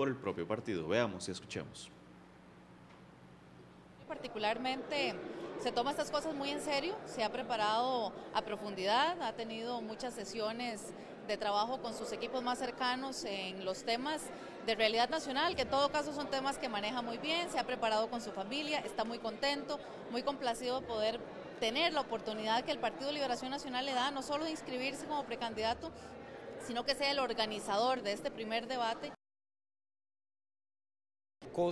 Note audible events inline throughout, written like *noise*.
por el propio partido. Veamos y escuchemos. Particularmente se toma estas cosas muy en serio, se ha preparado a profundidad, ha tenido muchas sesiones de trabajo con sus equipos más cercanos en los temas de realidad nacional, que en todo caso son temas que maneja muy bien, se ha preparado con su familia, está muy contento, muy complacido de poder tener la oportunidad que el Partido Liberación Nacional le da, no solo de inscribirse como precandidato, sino que sea el organizador de este primer debate.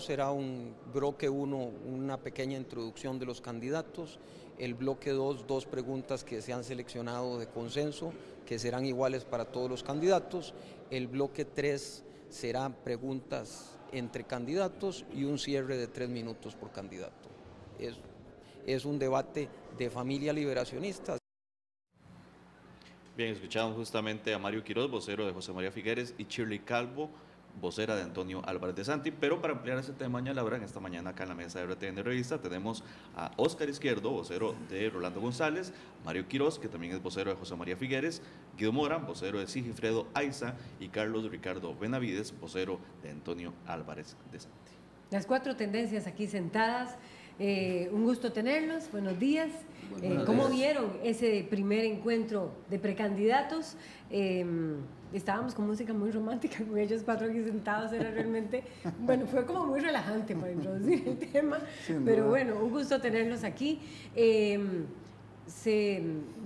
Será un bloque 1, una pequeña introducción de los candidatos, el bloque 2, dos preguntas que se han seleccionado de consenso, que serán iguales para todos los candidatos, el bloque 3 serán preguntas entre candidatos y un cierre de tres minutos por candidato. Es, es un debate de familia liberacionista. Bien, escuchamos justamente a Mario Quiroz, vocero de José María Figueres, y Shirley Calvo, vocera de Antonio Álvarez de Santi. Pero para ampliar ese tema, doña Laura, en esta mañana acá en la mesa de RTN Revista tenemos a Óscar Izquierdo, vocero de Rolando González, Mario Quiroz, que también es vocero de José María Figueres, Guido Mora, vocero de Sigifredo Aiza, y Carlos Ricardo Benavides, vocero de Antonio Álvarez de Santi. Las cuatro tendencias aquí sentadas. Eh, un gusto tenerlos, buenos días. Eh, ¿Cómo vieron ese primer encuentro de precandidatos? Em, estábamos con música muy romántica con ellos cuatro aquí sentados, era realmente, bueno, fue como muy relajante para introducir el tema, pero bueno, un gusto tenerlos aquí. Em, se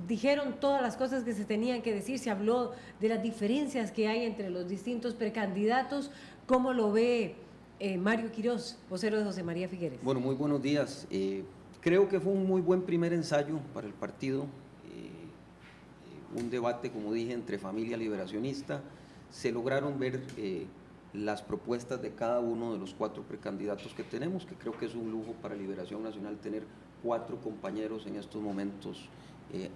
dijeron todas las cosas que se tenían que decir, se habló de las diferencias que hay entre los distintos precandidatos, cómo lo ve eh, Mario Quiroz, vocero de José María Figueres. Bueno, muy buenos días. Eh, creo que fue un muy buen primer ensayo para el partido. Eh, un debate, como dije, entre familia liberacionista. Se lograron ver las propuestas de cada uno de los cuatro precandidatos que tenemos, que creo que es un lujo para Liberación Nacional tener cuatro compañeros en estos momentos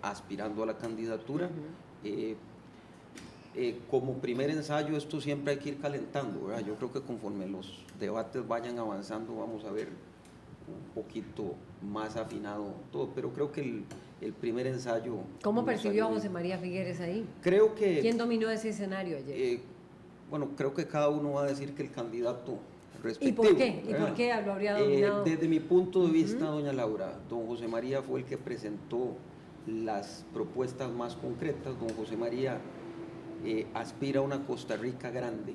aspirando a la candidatura. Eh, como primer ensayo esto siempre hay que ir calentando, Yo creo que conforme los debates vayan avanzando vamos a ver un poquito más afinado todo, pero creo que el, primer ensayo... ¿Cómo percibió a José María Figueres ahí? Creo que... ¿Quién dominó ese escenario ayer? Eh, bueno, creo que cada uno va a decir que el candidato respectivo... ¿Y por qué? ¿Y por qué lo habría eh, dominado? desde mi punto de vista, doña Laura, don José María fue el que presentó las propuestas más concretas, don José María eh, aspira a una Costa Rica grande,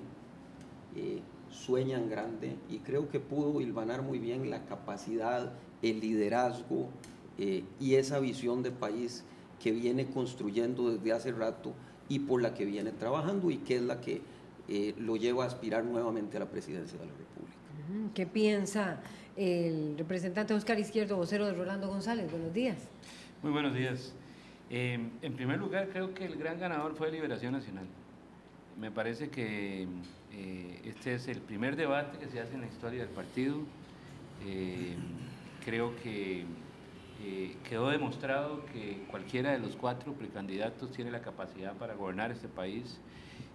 eh, sueña en grande y creo que pudo hilvanar muy bien la capacidad, el liderazgo eh, y esa visión de país que viene construyendo desde hace rato y por la que viene trabajando y que es la que lo lleva a aspirar nuevamente a la presidencia de la República. ¿Qué piensa el representante Oscar Izquierdo, vocero de Rolando González? Buenos días. Muy buenos días. Em, en primer lugar, creo que el gran ganador fue Liberación Nacional. Me parece que eh, este es el primer debate que se hace en la historia del partido. Em, creo que eh, quedó demostrado que cualquiera de los cuatro precandidatos tiene la capacidad para gobernar este país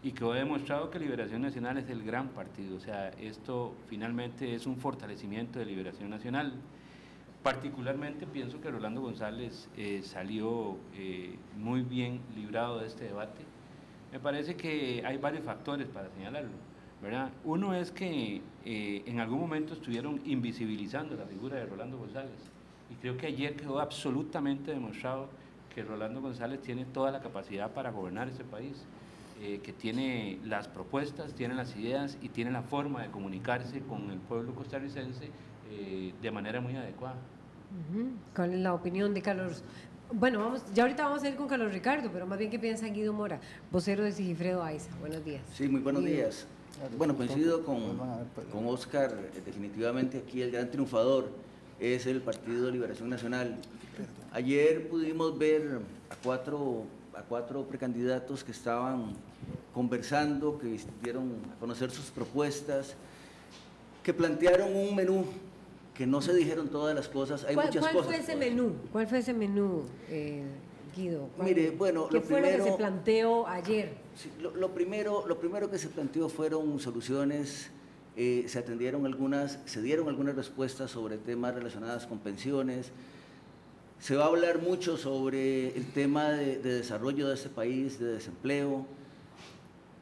y quedó demostrado que Liberación Nacional es el gran partido. O sea, esto finalmente es un fortalecimiento de Liberación Nacional. Particularmente pienso que Rolando González eh, salió eh, muy bien librado de este debate. Me parece que hay varios factores para señalarlo. ¿verdad? Uno es que eh, en algún momento estuvieron invisibilizando la figura de Rolando González. Y creo que ayer quedó absolutamente demostrado que Rolando González tiene toda la capacidad para gobernar este país, que tiene las propuestas, tiene las ideas y tiene la forma de comunicarse con el pueblo costarricense de manera muy adecuada. Con la opinión de Carlos. Bueno, vamos, ya ahorita vamos a ir con Carlos Ricardo, pero más bien qué piensa Guido Mora, vocero de Sigifredo Aiza. Buenos días. Sí, muy buenos días. Bueno, coincido con, con Oscar, eh, definitivamente aquí el gran triunfador es el Partido de Liberación Nacional. Ayer pudimos ver a cuatro, a cuatro precandidatos que estaban conversando, que dieron a conocer sus propuestas, que plantearon un menú que no se dijeron todas las cosas. Hay ¿Cuál, muchas ¿cuál cosas. Fue ese menú? ¿Cuál fue ese menú, eh, Guido? Mire, bueno, ¿qué fue lo que se planteó ayer? lo, primero, lo primero que se planteó fueron soluciones. Eh, se atendieron algunas, se dieron algunas respuestas sobre temas relacionados con pensiones. Se va a hablar mucho sobre el tema de, de desarrollo de este país, de desempleo.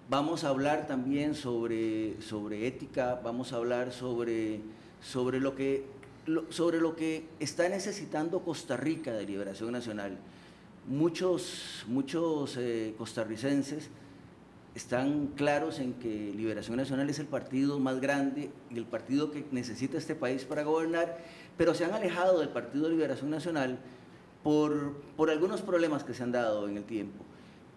Vamos a hablar también sobre, sobre ética, vamos a hablar sobre, sobre, lo que, sobre lo que está necesitando Costa Rica de Liberación Nacional. Muchos, muchos eh, costarricenses están claros en que Liberación Nacional es el partido más grande y el partido que necesita este país para gobernar, pero se han alejado del Partido de Liberación Nacional por, por algunos problemas que se han dado en el tiempo.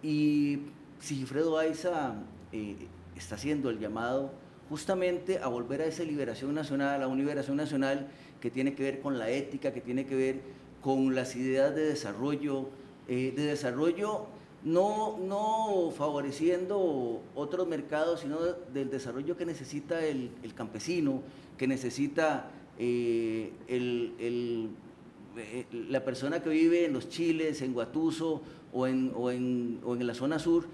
Y Sigifredo Aiza eh, está haciendo el llamado justamente a volver a esa liberación nacional, a una liberación nacional que tiene que ver con la ética, que tiene que ver con las ideas de desarrollo, eh, de desarrollo no, no favoreciendo otros mercados, sino del desarrollo que necesita el, campesino, que necesita eh, eh, la persona que vive en los Chiles, en Guatuso o en, o en, o en la zona sur.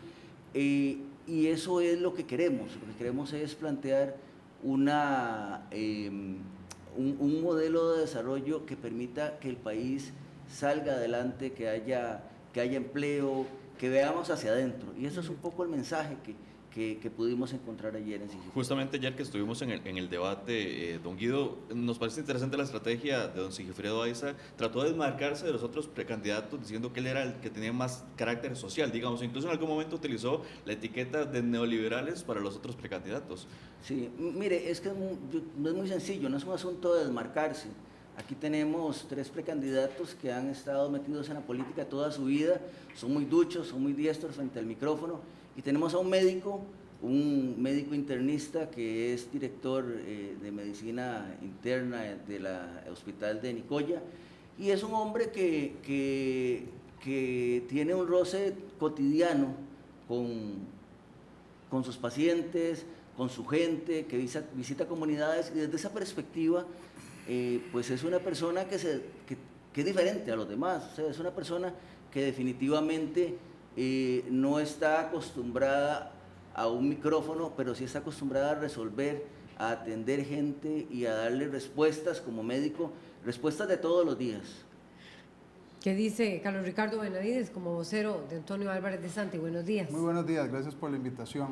Y eso es lo que queremos. Lo que queremos es plantear una, em, un, un modelo de desarrollo que permita que el país salga adelante, que haya, que haya empleo, que veamos hacia adentro. Y eso es un poco el mensaje que, que, pudimos encontrar ayer en Sigifredo. Justamente ayer que estuvimos en el, en el debate, eh, don Guido, nos parece interesante la estrategia de don Sigifredo Aiza. Trató de desmarcarse de los otros precandidatos diciendo que él era el que tenía más carácter social, digamos. Incluso en algún momento utilizó la etiqueta de neoliberales para los otros precandidatos. Sí, mire, es que no es muy sencillo, no es un asunto de desmarcarse. Aquí tenemos tres precandidatos que han estado metidos en la política toda su vida, son muy duchos, son muy diestros frente al micrófono, y tenemos a un médico, un médico internista que es director eh, de medicina interna del hospital de Nicoya, y es un hombre que, que, tiene un roce cotidiano con, con sus pacientes, con su gente, que visita, comunidades, y desde esa perspectiva eh, pues es una persona que, se, que, es diferente a los demás, o sea, es una persona que definitivamente eh, no está acostumbrada a un micrófono, pero sí está acostumbrada a resolver, a atender gente y a darle respuestas como médico, respuestas de todos los días. ¿Qué dice Carlos Ricardo Benavides como vocero de Antonio Álvarez de Santi? Buenos días. Muy buenos días, gracias por la invitación.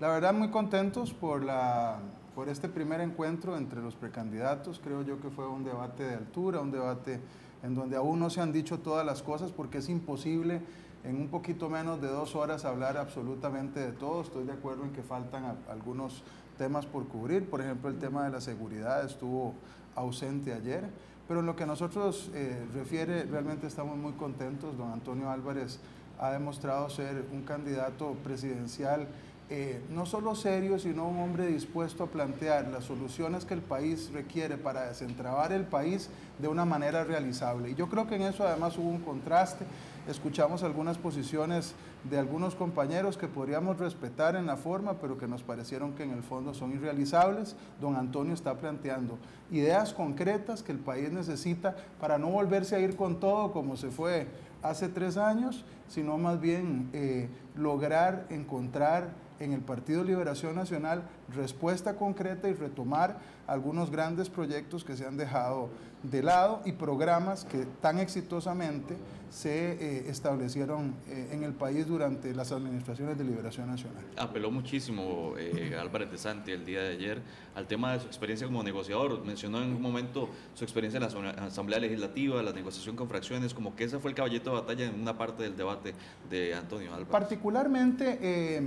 La verdad, muy contentos por la por este primer encuentro entre los precandidatos. Creo yo que fue un debate de altura, un debate en donde aún no se han dicho todas las cosas porque es imposible en un poquito menos de dos horas hablar absolutamente de todo. Estoy de acuerdo en que faltan algunos temas por cubrir. Por ejemplo, el tema de la seguridad estuvo ausente ayer. Pero en lo que a nosotros eh, refiere, realmente estamos muy contentos. Don Antonio Álvarez ha demostrado ser un candidato presidencial eh, no solo serio, sino un hombre dispuesto a plantear las soluciones que el país requiere para desentrabar el país de una manera realizable. Y yo creo que en eso además hubo un contraste. Escuchamos algunas posiciones de algunos compañeros que podríamos respetar en la forma, pero que nos parecieron que en el fondo son irrealizables. Don Antonio está planteando ideas concretas que el país necesita para no volverse a ir con todo como se fue hace tres años, sino más bien eh, lograr encontrar en el Partido Liberación Nacional respuesta concreta y retomar algunos grandes proyectos que se han dejado de lado y programas que tan exitosamente se eh, establecieron eh, en el país durante las administraciones de Liberación Nacional. Apeló muchísimo eh, Álvarez de Santi el día de ayer al tema de su experiencia como negociador. Mencionó en un momento su experiencia en la Asamblea Legislativa, la negociación con fracciones, como que ese fue el caballito de batalla en una parte del debate de Antonio Álvarez. Particularmente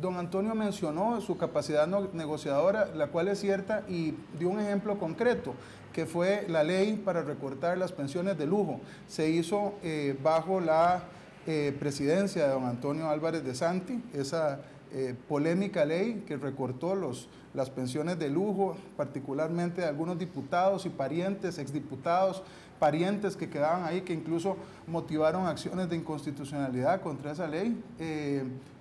don Antonio mencionó su capacidad negociadora, la cual es cierta, y dio un ejemplo concreto, que fue la ley para recortar las pensiones de lujo. Se hizo eh, bajo la eh, presidencia de don Antonio Álvarez de Santi, esa eh, polémica ley que recortó los, las pensiones de lujo, particularmente de algunos diputados y parientes, exdiputados, parientes que quedaban ahí, que incluso motivaron acciones de inconstitucionalidad contra esa ley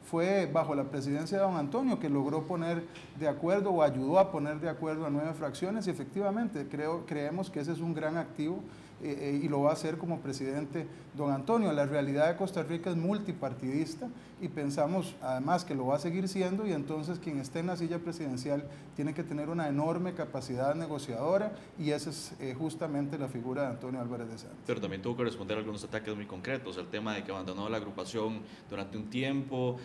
fue bajo la presidencia de don Antonio que logró poner de acuerdo o ayudó a poner de acuerdo a nueve fracciones y efectivamente creo, creemos que ese es un gran activo eh, eh, y lo va a hacer como presidente don Antonio. La realidad de Costa Rica es multipartidista y pensamos además que lo va a seguir siendo y entonces quien esté en la silla presidencial tiene que tener una enorme capacidad negociadora y esa es eh, justamente la figura de Antonio Álvarez de Santos. Pero también tuvo que responder a algunos ataques muy concretos, el tema de que abandonó la agrupación durante un tiempo,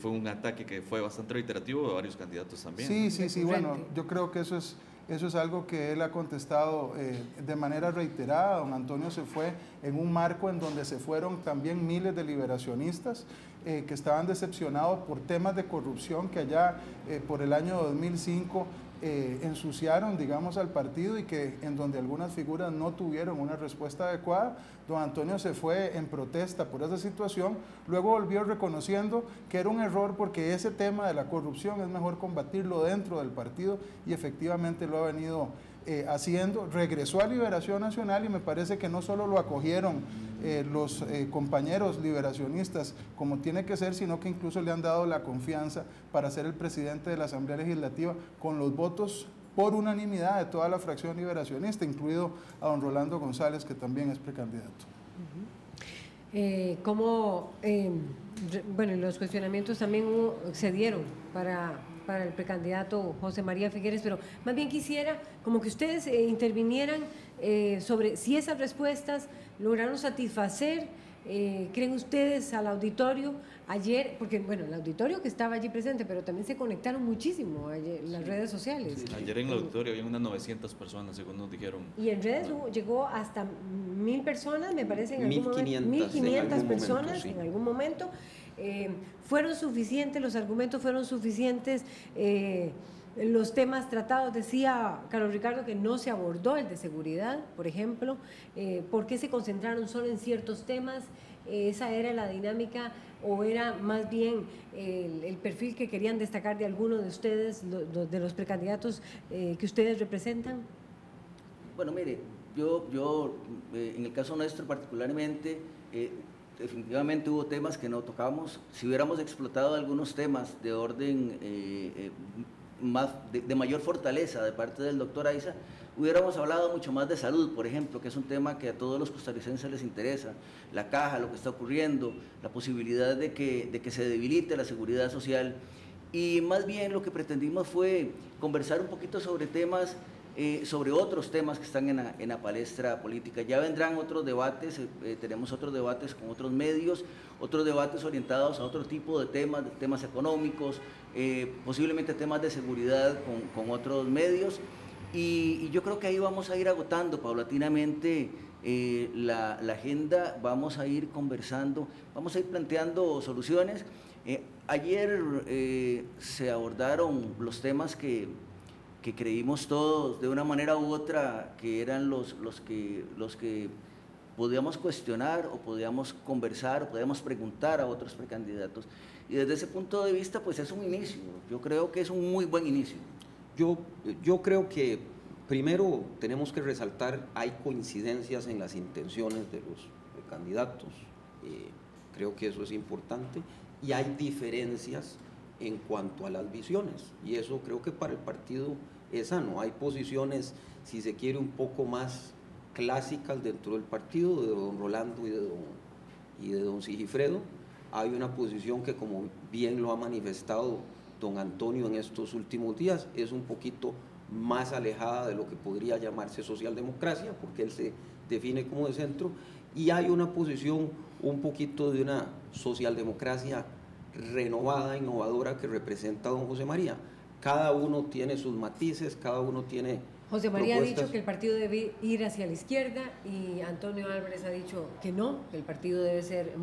fue un ataque que fue bastante reiterativo de varios candidatos también. Sí, sí, sí, bueno, yo creo que eso es eso es algo que él ha contestado eh, de manera reiterada. Don Antonio se fue en un marco en donde se fueron también miles de liberacionistas eh, que estaban decepcionados por temas de corrupción que allá eh, por el año 2005 eh, ensuciaron, digamos, al partido y que en donde algunas figuras no tuvieron una respuesta adecuada, don Antonio se fue en protesta por esa situación, luego volvió reconociendo que era un error porque ese tema de la corrupción es mejor combatirlo dentro del partido y efectivamente lo ha venido eh, haciendo, regresó a Liberación Nacional y me parece que no solo lo acogieron eh, los eh, compañeros liberacionistas como tiene que ser, sino que incluso le han dado la confianza para ser el presidente de la Asamblea Legislativa con los votos por unanimidad de toda la fracción liberacionista, incluido a don Rolando González, que también es precandidato. ¿Cómo, bueno, los cuestionamientos también se dieron para para el precandidato José María Figueres, pero más bien quisiera como que ustedes eh, intervinieran eh, sobre si esas respuestas lograron satisfacer, eh, creen ustedes al auditorio ayer, porque bueno, el auditorio que estaba allí presente, pero también se conectaron muchísimo ayer, en las redes sociales. Ayer en el auditorio había unas 900 personas, según nos dijeron. Y en redes llegó hasta mil personas, me parece, en 1500, personas en algún momento. Eh, fueron suficientes, los argumentos fueron suficientes, eh, los temas tratados, decía Carlos Ricardo que no se abordó el de seguridad, por ejemplo, eh, ¿por qué se concentraron solo en ciertos temas? ¿Esa era la dinámica o era más bien el, perfil que querían destacar de alguno de ustedes, de los precandidatos que ustedes representan? Bueno, mire, yo, yo en el caso nuestro particularmente, definitivamente hubo temas que no tocamos. Si hubiéramos explotado algunos temas de orden eh, eh, más, de, mayor fortaleza de parte del doctor Aiza, hubiéramos hablado mucho más de salud, por ejemplo, que es un tema que a todos los costarricenses les interesa, la caja, lo que está ocurriendo, la posibilidad de que, de que se debilite la seguridad social. Y más bien lo que pretendimos fue conversar un poquito sobre temas eh, sobre otros temas que están en la, palestra política. Ya vendrán otros debates, eh, eh, tenemos otros debates con otros medios, otros debates orientados a otro tipo de temas, temas económicos, posiblemente temas de seguridad con, otros medios. Y, yo creo que ahí vamos a ir agotando paulatinamente la, agenda, vamos a ir conversando, vamos a ir planteando soluciones. ayer se abordaron los temas que que creímos todos de una manera u otra que eran los, los, que, los que podíamos cuestionar o podíamos conversar o podíamos preguntar a otros precandidatos. Y desde ese punto de vista, pues es un inicio. Yo creo que es un muy buen inicio. Yo, yo creo que primero tenemos que resaltar, hay coincidencias en las intenciones de los candidatos. Eh, creo que eso es importante. Y hay diferencias en cuanto a las visiones. Y eso creo que para el partido esa no. Hay posiciones, si se quiere, un poco más clásicas dentro del partido, de don Rolando y de don, y de don Sigifredo. Hay una posición que, como bien lo ha manifestado don Antonio en estos últimos días, es un poquito más alejada de lo que podría llamarse socialdemocracia, porque él se define como de centro, y hay una posición un poquito de una socialdemocracia renovada, innovadora, que representa don José María cada uno tiene sus matices, cada uno tiene... José María ha dicho que el partido debe ir hacia la izquierda y Antonio Álvarez ha dicho que no, que el partido debe ser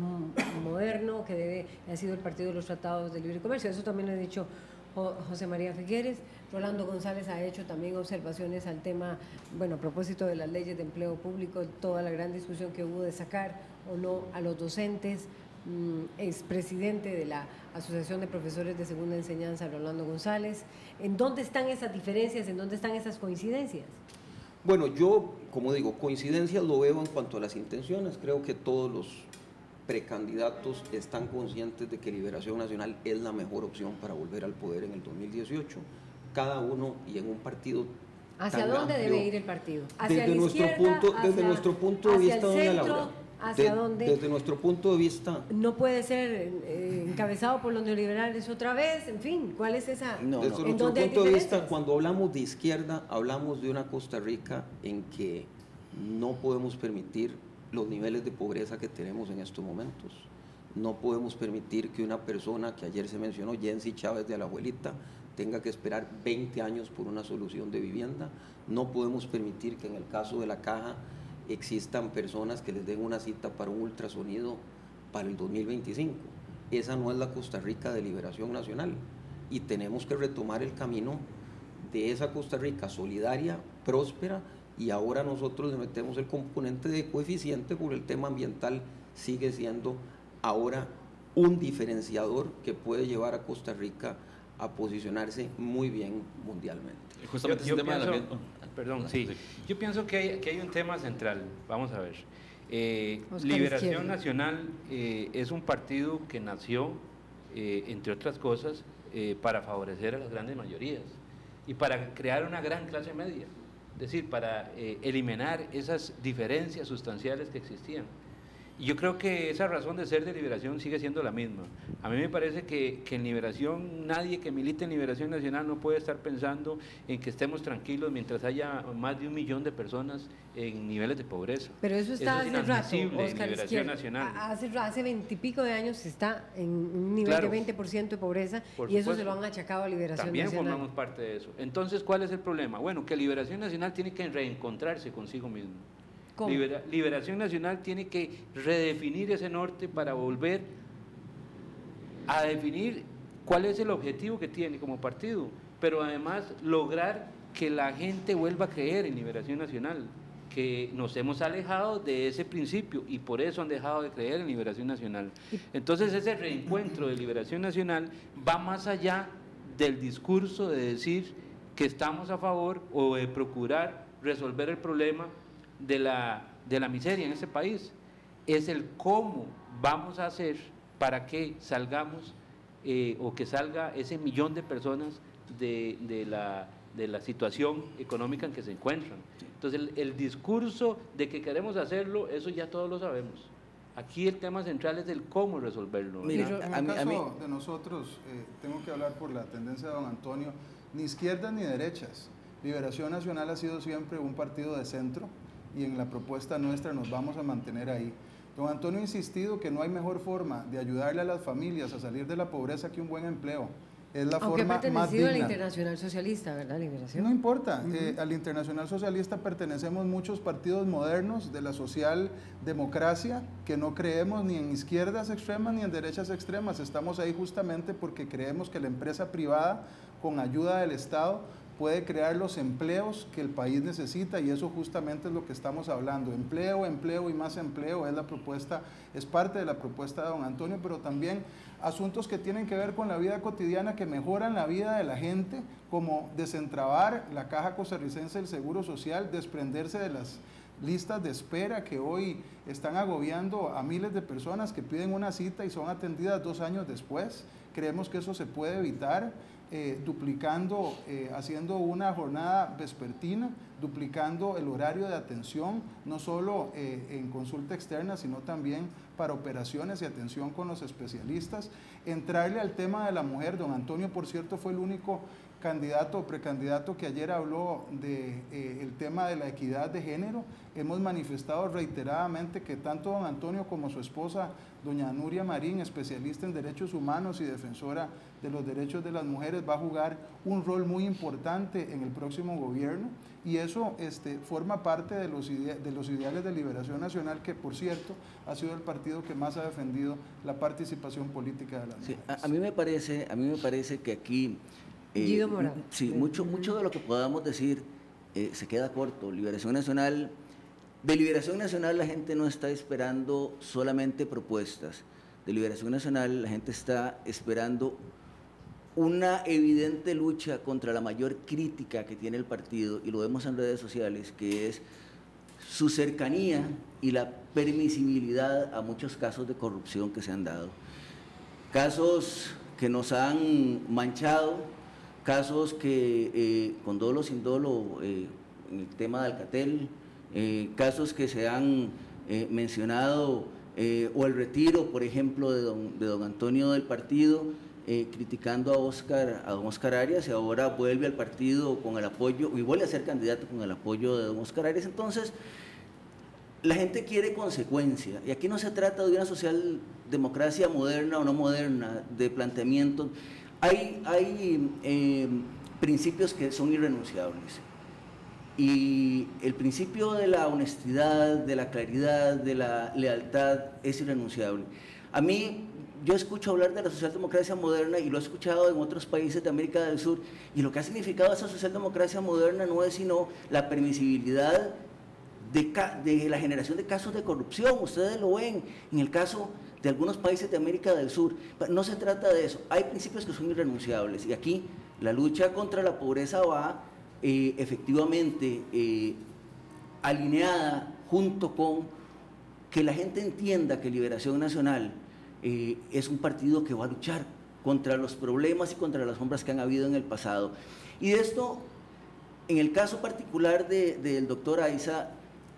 moderno, que debe, ha sido el partido de los tratados de libre comercio. Eso también lo ha dicho José María Figueres. Rolando González ha hecho también observaciones al tema, bueno, a propósito de las leyes de empleo público, toda la gran discusión que hubo de sacar o no a los docentes Mm, es presidente de la Asociación de Profesores de Segunda Enseñanza, Rolando González. ¿En dónde están esas diferencias? ¿En dónde están esas coincidencias? Bueno, yo, como digo, coincidencias lo veo en cuanto a las intenciones. Creo que todos los precandidatos están conscientes de que Liberación Nacional es la mejor opción para volver al poder en el 2018. Cada uno y en un partido ¿Hacia dónde debe ir el partido? ¿Hacia desde nuestro punto, desde nuestro punto de vista, doña Laura. ¿Hacia dónde? Desde nuestro punto de vista. No puede ser eh, encabezado por los neoliberales otra vez, en fin, ¿cuál es esa? No, desde nuestro punto de vista, cuando hablamos de izquierda, hablamos de una Costa Rica en que no podemos permitir los niveles de pobreza que tenemos en estos momentos. No podemos permitir que una persona que ayer se mencionó, Jensi Chávez de la abuelita, tenga que esperar 20 años por una solución de vivienda. No podemos permitir que en el caso de la caja existan personas que les den una cita para un ultrasonido para el 2025. Esa no es la Costa Rica de liberación nacional y tenemos que retomar el camino de esa Costa Rica solidaria, próspera y ahora nosotros le metemos el componente de coeficiente por el tema ambiental sigue siendo ahora un diferenciador que puede llevar a Costa Rica a posicionarse muy bien mundialmente. Justamente yo, pienso, Perdón, sí. Yo pienso que hay, que hay un tema central. Vamos a ver. Eh, Liberación Nacional eh, es un partido que nació, eh, entre otras cosas, para favorecer a las grandes mayorías y para crear una gran clase media. Es decir, para eliminar esas diferencias sustanciales que existían. Yo creo que esa razón de ser de liberación sigue siendo la misma. A mí me parece que, que, en liberación, nadie que milite en liberación nacional no puede estar pensando en que estemos tranquilos mientras haya más de un millón de personas en niveles de pobreza. Pero eso está hace rato, Oscar liberación nacional. Hace, hace veintipico de años está en un nivel de 20% de pobreza y eso se lo han achacado a liberación nacional. También formamos parte de eso. Entonces, ¿cuál es el problema? Bueno, que liberación nacional tiene que reencontrarse consigo mismo Liberación Nacional tiene que redefinir ese norte para volver a definir cuál es el objetivo que tiene como partido, pero además lograr que la gente vuelva a creer en Liberación Nacional, que nos hemos alejado de ese principio y por eso han dejado de creer en Liberación Nacional. Entonces ese reencuentro de Liberación Nacional va más allá del discurso de decir que estamos a favor o de procurar resolver el problema de la, de la miseria en este país, es el cómo vamos a hacer para que salgamos eh, o que salga ese millón de personas de, de, la, de, la, situación económica en que se encuentran. Entonces, el, discurso de que queremos hacerlo, eso ya todos lo sabemos. Aquí el tema central es el cómo resolverlo. Mira, en el caso de nosotros, eh, tengo que hablar por la tendencia de don Antonio, ni izquierdas ni derechas. Liberación Nacional ha sido siempre un partido de centro, y en la propuesta nuestra nos vamos a mantener ahí. Don Antonio ha insistido que no hay mejor forma de ayudarle a las familias a salir de la pobreza que un buen empleo. Es la Aunque forma más digna. al Internacional Socialista, ¿verdad? Liberación. No importa. Eh, al Internacional Socialista pertenecemos muchos partidos modernos de la socialdemocracia que no creemos ni en izquierdas extremas ni en derechas extremas. Estamos ahí justamente porque creemos que la empresa privada, con ayuda del Estado, puede crear los empleos que el país necesita y eso justamente es lo que estamos hablando. Empleo, empleo y más empleo es la propuesta, es parte de la propuesta de don Antonio, pero también asuntos que tienen que ver con la vida cotidiana que mejoran la vida de la gente, como desentrabar la caja costarricense del Seguro Social, desprenderse de las listas de espera que hoy están agobiando a miles de personas que piden una cita y son atendidas dos años después. Creemos que eso se puede evitar eh, duplicando, eh, haciendo una jornada vespertina, duplicando el horario de atención, no solo eh, en consulta externa, sino también para operaciones y atención con los especialistas. Entrarle al tema de la mujer, don Antonio, por cierto, fue el único candidato o precandidato que ayer habló del de, el tema de la equidad de género. Hemos manifestado reiteradamente que tanto don Antonio como su esposa, doña Nuria Marín, especialista en derechos humanos y defensora de los derechos de las mujeres, va a jugar un rol muy importante en el próximo gobierno y eso este, forma parte de los, de los ideales de liberación nacional, que por cierto ha sido el partido que más ha defendido la participación política de las mujeres. a, mí me parece, a mí me parece que aquí... Eh, Morán. Sí, mucho, mucho de lo que podamos decir eh, se queda corto. Liberación Nacional, de Liberación Nacional la gente no está esperando solamente propuestas. De Liberación Nacional la gente está esperando una evidente lucha contra la mayor crítica que tiene el partido, y lo vemos en redes sociales, que es su cercanía y la permisibilidad a muchos casos de corrupción que se han dado. Casos que nos han manchado, casos que eh, con dolo sin dolo, en el tema de Alcatel, casos que se han mencionado, o el retiro, por ejemplo, de don, de don Antonio del partido, criticando a Oscar, a don Oscar Arias y ahora vuelve al partido con el apoyo, y vuelve a ser candidato con el apoyo de don Oscar Arias. Entonces, la gente quiere consecuencia. Y aquí no se trata de una socialdemocracia moderna o no moderna, de planteamiento. Hay, hay eh, principios que son irrenunciables. Y el principio de la honestidad, de la claridad, de la lealtad es irrenunciable. A mí, yo escucho hablar de la socialdemocracia moderna y lo he escuchado en otros países de América del Sur, y lo que ha significado esa socialdemocracia moderna no es sino la permisibilidad de, la generación de casos de corrupción. Ustedes lo ven en el caso de algunos países de América del Sur. No se trata de eso. Hay principios que son irrenunciables y aquí la lucha contra la pobreza va eh, efectivamente eh, alineada junto con que la gente entienda que Liberación Nacional eh, es un partido que va a luchar contra los problemas y contra las sombras que han habido en el pasado. Y de esto, en el caso particular del doctor Aiza,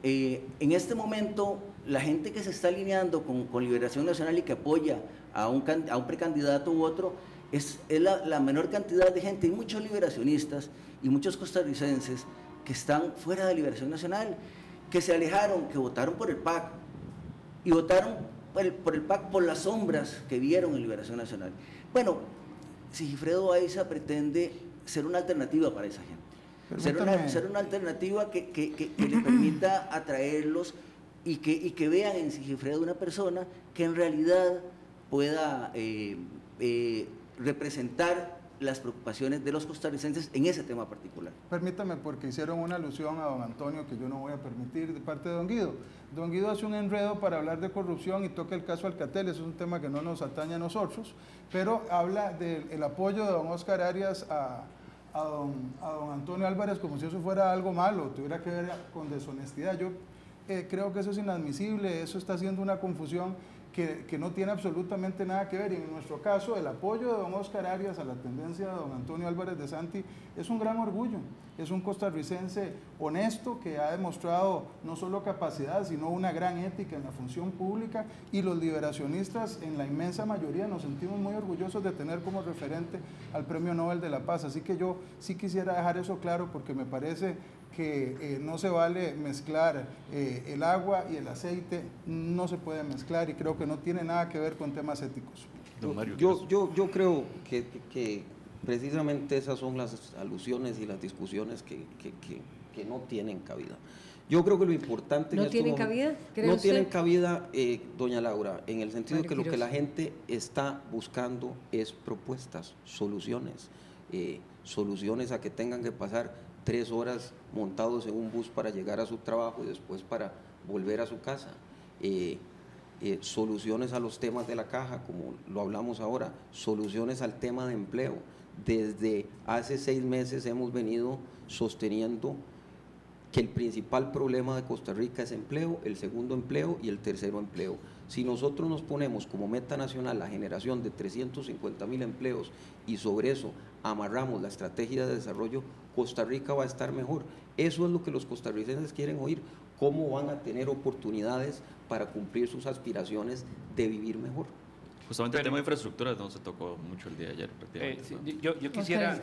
eh, en este momento, la gente que se está alineando con, Liberación Nacional y que apoya a un, precandidato u otro, es, la, menor cantidad de gente. Hay muchos liberacionistas y muchos costarricenses que están fuera de Liberación Nacional, que se alejaron, que votaron por el PAC y votaron por el, por el PAC por las sombras que vieron en Liberación Nacional. Bueno, Sigifredo Aiza pretende ser una alternativa para esa gente. Ser una, ser una, alternativa que, que, que, le permita *clears throat* atraerlos y que, y que vean en Sigifredo una persona que en realidad pueda eh, eh, representar las preocupaciones de los costarricenses en ese tema particular. Permítame, porque hicieron una alusión a don Antonio que yo no voy a permitir de parte de don Guido. Don Guido hace un enredo para hablar de corrupción y toca el caso Alcatel, es un tema que no nos atañe a nosotros, pero habla del apoyo de don Oscar Arias a, a don, a don Antonio Álvarez como si eso fuera algo malo, tuviera que ver con deshonestidad. Yo eh, creo que eso es inadmisible, eso está haciendo una confusión que, no tiene absolutamente nada que ver. Y en nuestro caso, el apoyo de don Oscar Arias a la tendencia de don Antonio Álvarez de Santi es un gran orgullo. Es un costarricense honesto que ha demostrado no solo capacidad, sino una gran ética en la función pública. Y los liberacionistas, en la inmensa mayoría, nos sentimos muy orgullosos de tener como referente al Premio Nobel de la Paz. Así que yo sí quisiera dejar eso claro porque me parece que eh, no se vale mezclar eh, el agua y el aceite, no se puede mezclar y creo que no tiene nada que ver con temas éticos. Yo, yo, yo creo que, que, precisamente esas son las alusiones y las discusiones que, que no tienen cabida. Yo creo que lo importante... ¿No tienen cabida? No tienen cabida, eh, doña Laura, en el sentido de que lo que la gente está buscando es propuestas, soluciones, soluciones a que tengan que pasar tres horas montados en un bus para llegar a su trabajo y después para volver a su casa. Eh, eh, soluciones a los temas de la caja, como lo hablamos ahora, soluciones al tema de empleo. Desde hace seis meses hemos venido sosteniendo que el principal problema de Costa Rica es empleo, el segundo empleo y el tercero empleo. Si nosotros nos ponemos como meta nacional la generación de 350 mil empleos y sobre eso amarramos la estrategia de desarrollo, Costa Rica va a estar mejor. Eso es lo que los costarricenses quieren oír, cómo van a tener oportunidades para cumplir sus aspiraciones de vivir mejor. Justamente el tema de infraestructura no se tocó mucho el día de ayer. Eh, yo, yo, quisiera,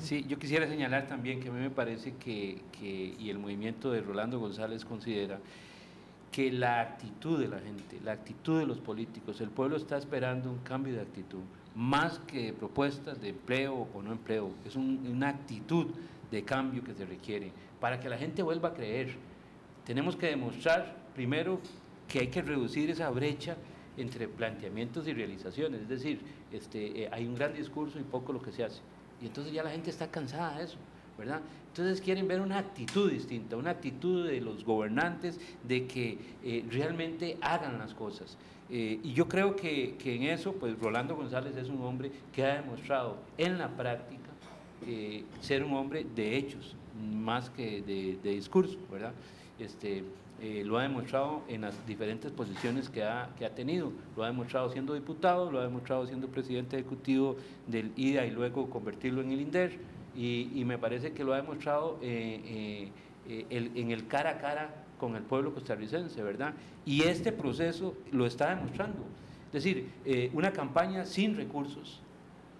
sí, yo quisiera señalar también que a mí me parece que, que, y el movimiento de Rolando González considera que la actitud de la gente, la actitud de los políticos, el pueblo está esperando un cambio de actitud, más que propuestas de empleo o no empleo, es una actitud de cambio que se requiere para que la gente vuelva a creer. Tenemos que demostrar primero que hay que reducir esa brecha entre planteamientos y realizaciones. Es decir, este, eh, hay un gran discurso y poco lo que se hace. Y entonces ya la gente está cansada de eso, ¿verdad? Entonces quieren ver una actitud distinta, una actitud de los gobernantes de que eh, realmente hagan las cosas. Eh, y yo creo que, que, en eso, pues Rolando González es un hombre que ha demostrado en la práctica ser un hombre de hechos, más que de, de discurso, ¿verdad? Este, eh, lo ha demostrado en las diferentes posiciones que ha, que ha tenido. Lo ha demostrado siendo diputado, lo ha demostrado siendo presidente ejecutivo del IDA y luego convertirlo en el INDER. Y, me parece que lo ha demostrado eh, eh, en el cara a cara con el pueblo costarricense, ¿verdad? Y este proceso lo está demostrando. Es decir, una campaña sin recursos,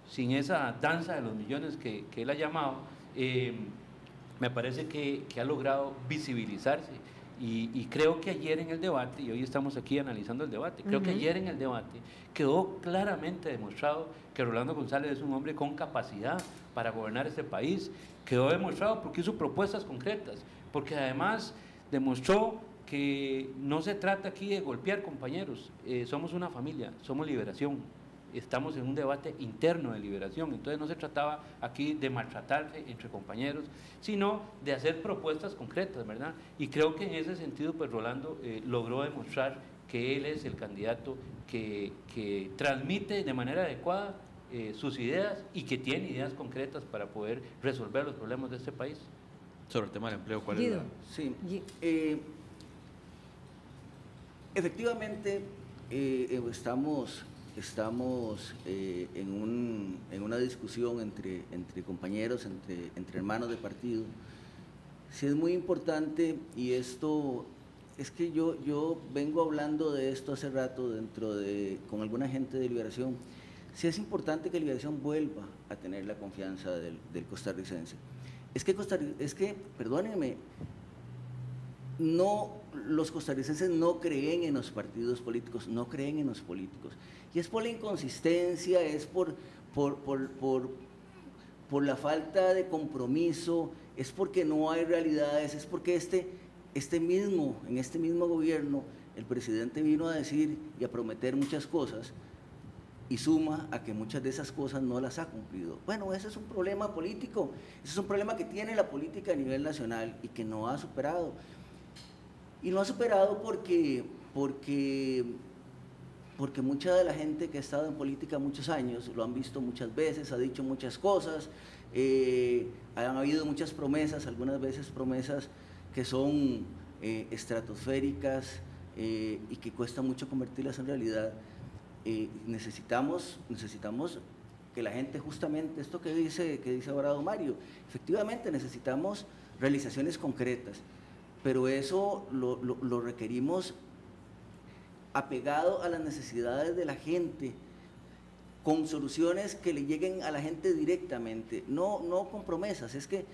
sin esa danza de los millones que, él ha llamado, me parece que ha logrado visibilizarse y, creo que ayer en el debate, y hoy estamos aquí analizando el debate, creo que ayer en el debate quedó claramente demostrado que Rolando González es un hombre con capacidad para gobernar este país. Quedó demostrado porque hizo propuestas concretas, porque además demostró que no se trata aquí de golpear compañeros, eh, somos una familia, somos liberación, estamos en un debate interno de liberación, entonces no se trataba aquí de maltratarse entre compañeros, sino de hacer propuestas concretas, ¿verdad? Y creo que en ese sentido, pues Rolando eh, logró demostrar que él es el candidato que, que transmite de manera adecuada eh, sus ideas y que tiene ideas concretas para poder resolver los problemas de este país. Sobre el tema del empleo, ¿cuál es la...? Sí, eh, efectivamente estamos estamos eh, en, una discusión entre, entre compañeros, entre, entre, hermanos de partido. Sí es muy importante y esto, es que yo, yo vengo hablando de esto hace rato dentro de, con alguna gente de Liberación. Sí es importante que Liberación vuelva a tener la confianza del, costarricense. Es que, es que, perdónenme, no, los costarricenses no creen en los partidos políticos, no creen en los políticos. Y es por la inconsistencia, es por, por, por, la falta de compromiso, es porque no hay realidades, es porque este, este mismo, en este mismo gobierno, el presidente vino a decir y a prometer muchas cosas y suma a que muchas de esas cosas no las ha cumplido. Bueno, ese es un problema político, ese es un problema que tiene la política a nivel nacional y que no ha superado. Y no ha superado porque, porque porque mucha de la gente que ha estado en política muchos años lo han visto muchas veces, ha dicho muchas cosas, eh, han habido muchas promesas, algunas veces promesas que son eh, estratosféricas eh, y que cuesta mucho convertirlas en realidad. necesitamos, necesitamos que la gente justamente, esto que dice, que dice ahora Mario, efectivamente necesitamos realizaciones concretas, pero eso lo, requerimos apegado a las necesidades de la gente, con soluciones que le lleguen a la gente directamente, no, no con promesas. Es que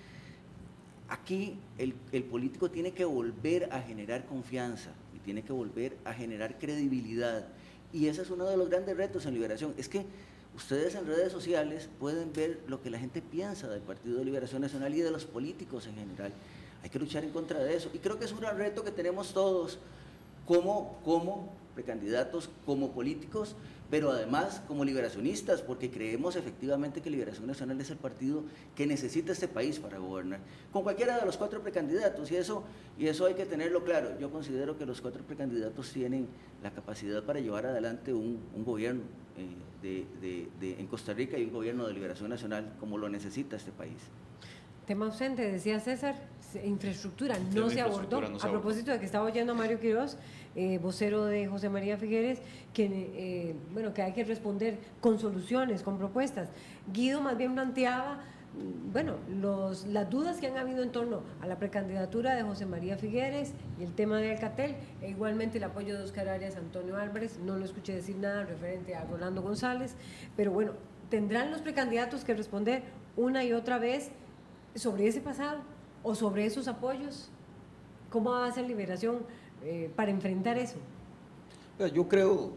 aquí el, político tiene que volver a generar confianza y tiene que volver a generar credibilidad. Y ese es uno de los grandes retos en Liberación. Es que ustedes en redes sociales pueden ver lo que la gente piensa del Partido de Liberación Nacional y de los políticos en general. Hay que luchar en contra de eso. Y creo que es un gran reto que tenemos todos como, como precandidatos como políticos, pero además como liberacionistas, porque creemos efectivamente que Liberación Nacional es el partido que necesita este país para gobernar, con cualquiera de los cuatro precandidatos, y eso, y eso hay que tenerlo claro. Yo considero que los cuatro precandidatos tienen la capacidad para llevar adelante un, gobierno eh, de, en Costa Rica y un gobierno de liberación nacional como lo necesita este país. Tema ausente, decía César, infraestructura no se abordó. a propósito de que estaba oyendo a Mario Quiroz, eh, vocero de José María Figueres, que, eh, bueno, que hay que responder con soluciones, con propuestas. Guido más bien planteaba mm, bueno, los, las dudas que han habido en torno a la precandidatura de José María Figueres y el tema de Alcatel, e igualmente el apoyo de Oscar Arias, Antonio Álvarez, no lo escuché decir nada referente a Rolando González, pero bueno, tendrán los precandidatos que responder una y otra vez sobre ese pasado o sobre esos apoyos? ¿Cómo va a ser Liberación eh, para enfrentar eso? Yo creo,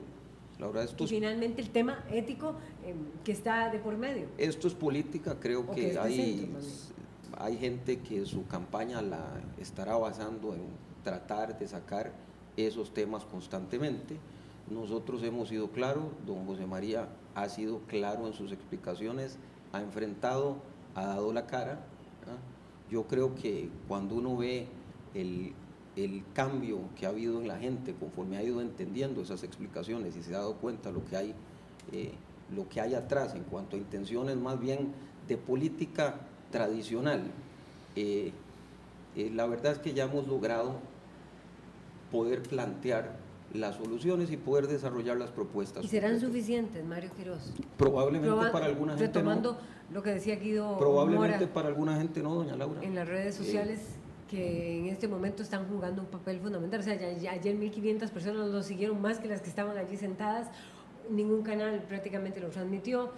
la verdad, esto y finalmente el tema ético em, que está de por medio. Esto es política, creo que, hay, hay gente que su campaña la estará basando en tratar de sacar esos temas constantemente. Nosotros hemos sido claros, don José María ha sido claro en sus explicaciones, ha enfrentado, ha dado la cara, yo creo que cuando uno ve el, cambio que ha habido en la gente conforme ha ido entendiendo esas explicaciones y se ha dado cuenta lo que hay, eh, lo que hay atrás en cuanto a intenciones más bien de política tradicional, eh, eh, la verdad es que ya hemos logrado poder plantear las soluciones y poder desarrollar las propuestas. ¿Y serán suficientes, Mario Quiroz? Probablemente para alguna gente retomando lo que decía Guido Probablemente para alguna gente no, doña Laura. En las redes sociales que en este momento están jugando un papel fundamental. O sea, ya, ayer 1.500 personas lo siguieron más que las que estaban allí sentadas. Ningún canal prácticamente lo transmitió.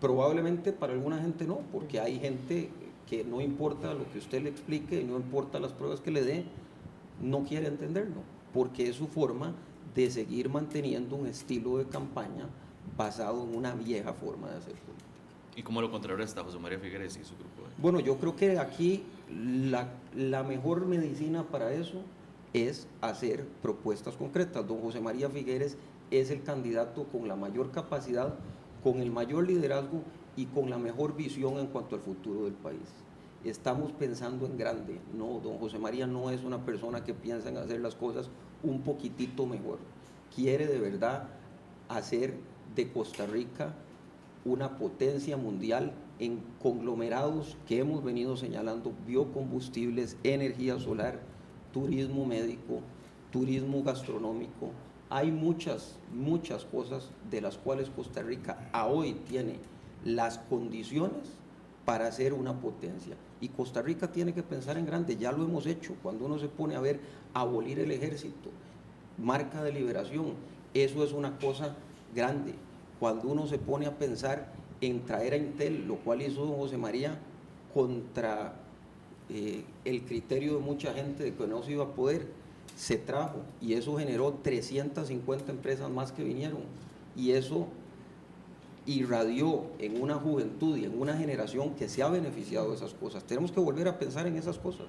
Probablemente para alguna gente no, porque hay gente que no importa lo que usted le explique, no importa las pruebas que le dé, no quiere entenderlo, porque es su forma de seguir manteniendo un estilo de campaña basado en una vieja forma de hacer política. ¿Y cómo lo contrarresta José María Figueres y su grupo? Bueno, yo creo que aquí la, la mejor medicina para eso es hacer propuestas concretas. Don José María Figueres es el candidato con la mayor capacidad, con el mayor liderazgo y con la mejor visión en cuanto al futuro del país. Estamos pensando en grande. No, don José María no es una persona que piensa en hacer las cosas un poquitito mejor. Quiere de verdad hacer de Costa Rica una potencia mundial en conglomerados que hemos venido señalando, biocombustibles, energía solar, turismo médico, turismo gastronómico. Hay muchas, muchas cosas de las cuales Costa Rica a hoy tiene las condiciones para ser una potencia. Y Costa Rica tiene que pensar en grande, ya lo hemos hecho, cuando uno se pone a ver abolir el ejército, marca de liberación, eso es una cosa grande. Cuando uno se pone a pensar en traer a Intel, lo cual hizo José María contra eh, el criterio de mucha gente de que no se iba a poder, se trajo y eso generó 350 empresas más que vinieron y eso irradió en una juventud y en una generación que se ha beneficiado de esas cosas. Tenemos que volver a pensar en esas cosas.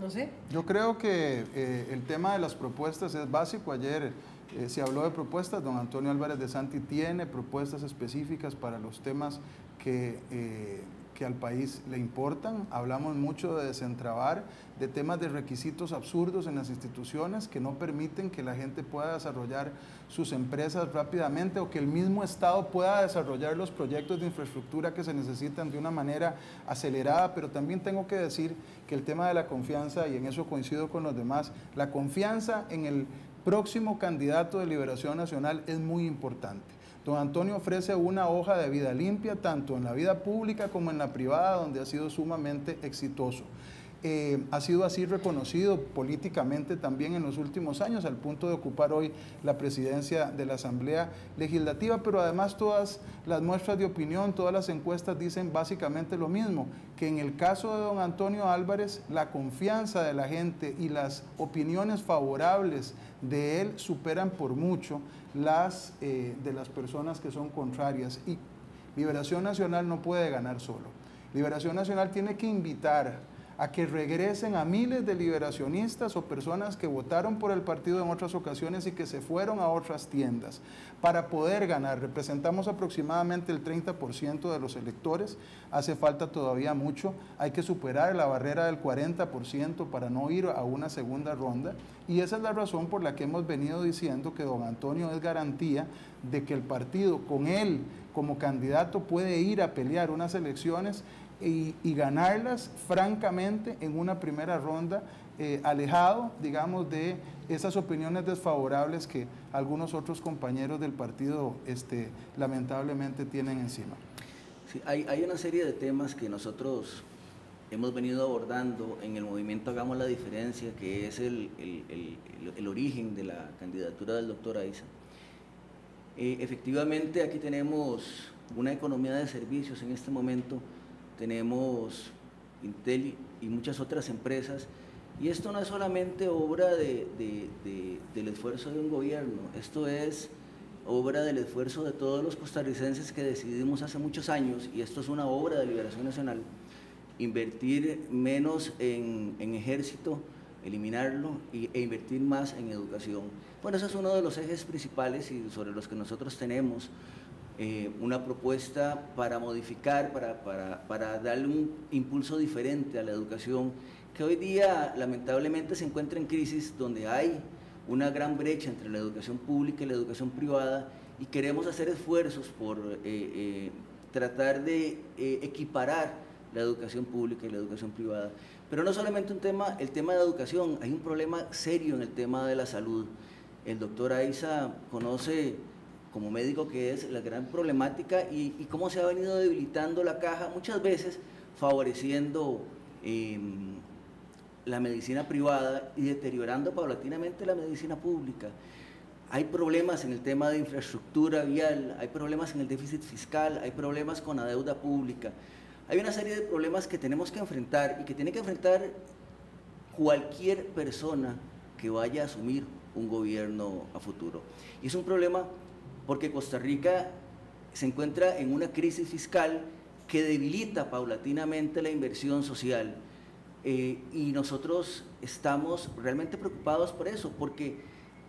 No sé. Yo creo que eh, el tema de las propuestas es básico. Ayer eh, se habló de propuestas, don Antonio Álvarez de Santi tiene propuestas específicas para los temas que, eh, que al país le importan. Hablamos mucho de desentrabar, de temas de requisitos absurdos en las instituciones que no permiten que la gente pueda desarrollar sus empresas rápidamente o que el mismo Estado pueda desarrollar los proyectos de infraestructura que se necesitan de una manera acelerada. Pero también tengo que decir que el tema de la confianza, y en eso coincido con los demás, la confianza en el próximo candidato de Liberación Nacional es muy importante. Don Antonio ofrece una hoja de vida limpia tanto en la vida pública como en la privada, donde ha sido sumamente exitoso. Eh, ha sido así reconocido políticamente también en los últimos años, al punto de ocupar hoy la presidencia de la Asamblea Legislativa, pero además todas las muestras de opinión, todas las encuestas dicen básicamente lo mismo, que en el caso de don Antonio Álvarez, la confianza de la gente y las opiniones favorables de él superan por mucho las eh, de las personas que son contrarias. Y Liberación Nacional no puede ganar solo. Liberación Nacional tiene que invitar a que regresen a miles de liberacionistas o personas que votaron por el partido en otras ocasiones y que se fueron a otras tiendas. Para poder ganar. Representamos aproximadamente el 30% de los electores, hace falta todavía mucho, hay que superar la barrera del 40% para no ir a una segunda ronda. Y esa es la razón por la que hemos venido diciendo que don Antonio es garantía de que el partido con él como candidato puede ir a pelear unas elecciones y, ganarlas francamente en una primera ronda, eh, alejado, digamos, de esas opiniones desfavorables que algunos otros compañeros del partido este, lamentablemente tienen encima. Sí, hay, hay una serie de temas que nosotros hemos venido abordando en el movimiento Hagamos la Diferencia, que es el, el, el, origen de la candidatura del doctor Aiza. Eh, efectivamente, aquí tenemos una economía de servicios en este momento tenemos Intel y muchas otras empresas. Y esto no es solamente obra de, del esfuerzo de un gobierno, esto es obra del esfuerzo de todos los costarricenses que decidimos hace muchos años, y esto es una obra de liberación nacional, invertir menos en, ejército, eliminarlo y, e invertir más en educación. Bueno, ese es uno de los ejes principales y sobre los que nosotros tenemos eh, una propuesta para modificar, para, darle un impulso diferente a la educación, que hoy día lamentablemente se encuentra en crisis, donde hay una gran brecha entre la educación pública y la educación privada, y queremos hacer esfuerzos por eh, eh, tratar de equiparar la educación pública y la educación privada. Pero no solamente un tema, el tema de educación, hay un problema serio en el tema de la salud. El doctor Aiza conoce como médico que es la gran problemática y, cómo se ha venido debilitando la caja, muchas veces favoreciendo em, la medicina privada y deteriorando paulatinamente la medicina pública. Hay problemas en el tema de infraestructura vial, hay problemas en el déficit fiscal, hay problemas con la deuda pública. Hay una serie de problemas que tenemos que enfrentar y que tiene que enfrentar cualquier persona que vaya a asumir un gobierno a futuro. Y es un problema porque Costa Rica se encuentra en una crisis fiscal que debilita paulatinamente la inversión social. Eh, y nosotros estamos realmente preocupados por eso, porque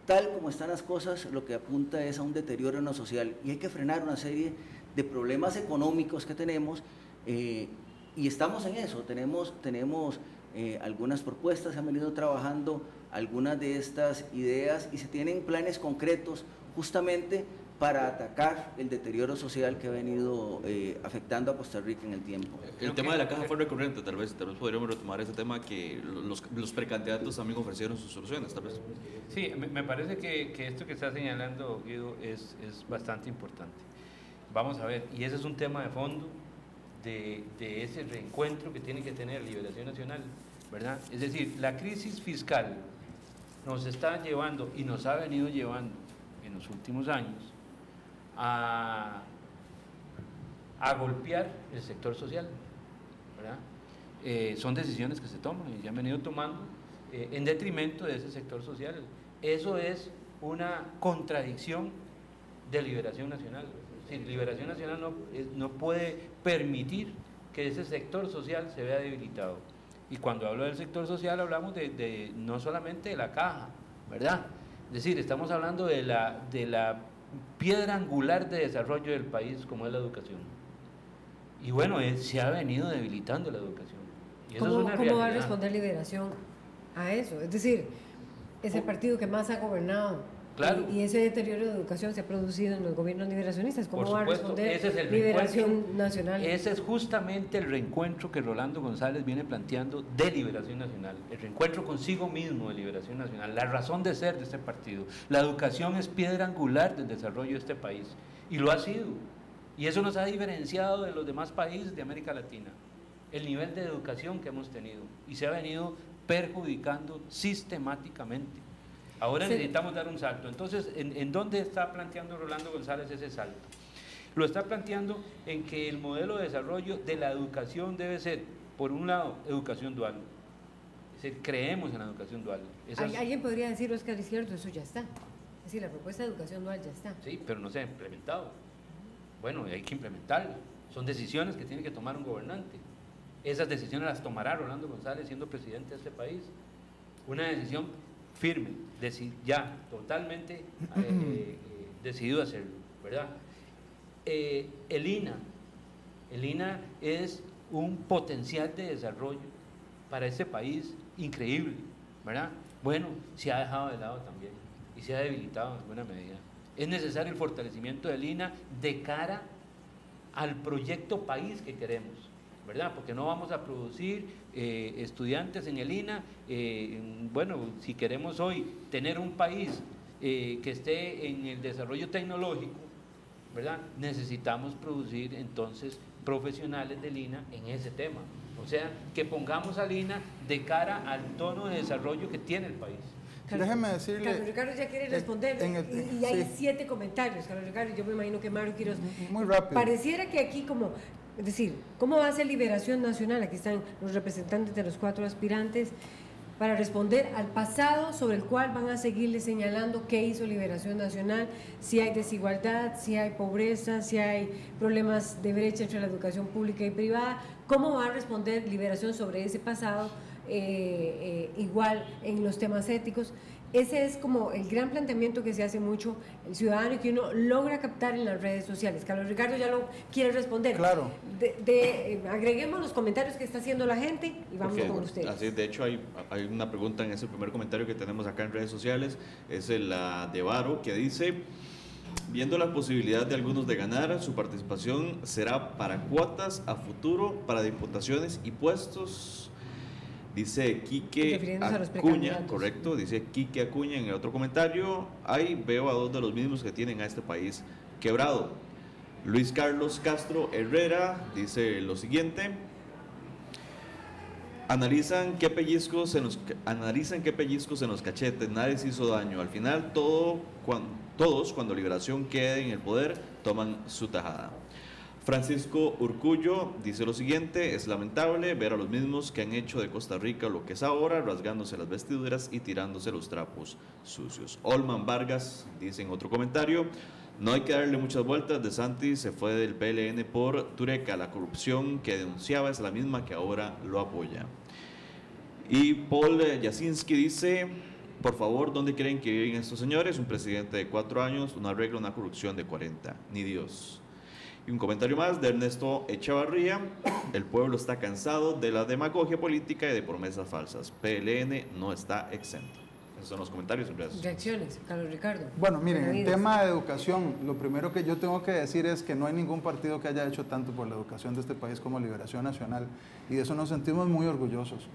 tal como están las cosas, lo que apunta es a un deterioro en lo social y hay que frenar una serie de problemas económicos que tenemos eh, y estamos en eso, tenemos, tenemos eh, algunas propuestas, se han venido trabajando algunas de estas ideas y se tienen planes concretos justamente para atacar el deterioro social que ha venido eh, afectando a Costa Rica en el tiempo. El tema de la caja fue recurrente, tal vez, tal vez podríamos retomar ese tema que los, los precandidatos también ofrecieron sus soluciones, tal vez. Sí, me, parece que, que, esto que está señalando Guido es, es, bastante importante. Vamos a ver, y ese es un tema de fondo de, de ese reencuentro que tiene que tener Liberación Nacional, ¿verdad? Es decir, la crisis fiscal nos está llevando y nos ha venido llevando en los últimos años a, golpear el sector social. Eh, son decisiones que se toman y se han venido tomando eh, en detrimento de ese sector social. Eso es una contradicción de liberación nacional. liberación nacional no, no puede permitir que ese sector social se vea debilitado. Y cuando hablo del sector social hablamos de, de, no solamente de la caja, ¿verdad? Es decir, estamos hablando de la, de la piedra angular de desarrollo del país como es la educación. Y bueno, se ha venido debilitando la educación. ¿Cómo, ¿Cómo va a responder Liberación a eso? Es decir, es el partido que más ha gobernado y, ese deterioro de educación se ha producido en los gobiernos liberacionistas. ¿Cómo va a responder Liberación Nacional? Ese es justamente el reencuentro que Rolando González viene planteando de Liberación Nacional. El reencuentro consigo mismo de Liberación Nacional. La razón de ser de este partido. La educación es piedra angular del desarrollo de este país. Y lo ha sido. Y eso nos ha diferenciado de los demás países de América Latina. El nivel de educación que hemos tenido. Y se ha venido perjudicando sistemáticamente. Ahora necesitamos dar un salto. Entonces, ¿en, dónde está planteando Rolando González ese salto? Lo está planteando en que el modelo de desarrollo de la educación debe ser, por un lado, educación dual. Es decir, creemos en la educación dual. Alguien podría decir, Oscar, es cierto, eso ya está. Es decir, la propuesta de educación dual ya está. Sí, pero no se ha implementado. Bueno, hay que implementarlo. Son decisiones que tiene que tomar un gobernante. Esas decisiones las tomará Rolando González siendo presidente de este país. Una decisión firme, ya totalmente eh, eh, decidido a hacerlo, ¿verdad? Eh, el INA, el INA es un potencial de desarrollo para este país increíble, ¿verdad? Bueno, se ha dejado de lado también y se ha debilitado en alguna medida. Es necesario el fortalecimiento del INA de cara al proyecto país que queremos. ¿Verdad? Porque no vamos a producir eh, estudiantes en el INA. Eh, bueno, si queremos hoy tener un país eh, que esté en el desarrollo tecnológico, ¿verdad? Necesitamos producir entonces profesionales del INA en ese tema. O sea, que pongamos al INA de cara al tono de desarrollo que tiene el país. Déjeme decirle. Carlos Ricardo ya quiere responder. y, hay siete comentarios, Carlos Ricardo. Yo me imagino que Mario Quiroz. Muy rápido. Pareciera que aquí, como es decir, ¿cómo va a ser liberación nacional? Aquí están los representantes de los cuatro aspirantes para responder al pasado sobre el cual van a seguirle señalando qué hizo Liberación Nacional, si hay desigualdad, si hay pobreza, si hay problemas de brecha entre la educación pública y privada, cómo va a responder Liberación sobre ese pasado, eh, eh, igual en los temas éticos. Ese es como el gran planteamiento que se hace mucho el ciudadano y que uno logra captar en las redes sociales. Carlos Ricardo ya lo quiere responder. Claro. De, eh, agreguemos los comentarios que está haciendo la gente y vamos con ustedes. Así, de hecho, hay, hay, una pregunta en ese primer comentario que tenemos acá en redes sociales. Es la de Varo que dice. Viendo la posibilidad de algunos de ganar, su participación será para cuotas a futuro, para diputaciones y puestos. Dice Quique Acuña, correcto, dice Quique Acuña en el otro comentario. Ahí veo a dos de los mismos que tienen a este país quebrado. Luis Carlos Castro Herrera dice lo siguiente. Analizan qué pellizcos en los, analizan qué pellizcos en los cachetes, nadie se hizo daño. Al final todo, todos, cuando Liberación quede en el poder, toman su tajada. Francisco Urcullo dice lo siguiente, es lamentable ver a los mismos que han hecho de Costa Rica lo que es ahora, rasgándose las vestiduras y tirándose los trapos sucios. Olman Vargas dice en otro comentario, no hay que darle muchas vueltas. De Santi se fue del PLN por Tureca. La corrupción que denunciaba es la misma que ahora lo apoya. Y Paul Jasinski dice, por favor, ¿dónde creen que viven estos señores? Un presidente de cuatro años, una regla, una corrupción de 40. Ni Dios. Y un comentario más de Ernesto Echavarría. El pueblo está cansado de la demagogia política y de promesas falsas. PLN no está exento son los comentarios. Reacciones, Carlos Ricardo. Bueno, miren, el tema de educación, lo primero que yo tengo que decir es que no hay ningún partido que haya hecho tanto por la educación de este país como Liberación Nacional y de eso nos sentimos muy orgullosos.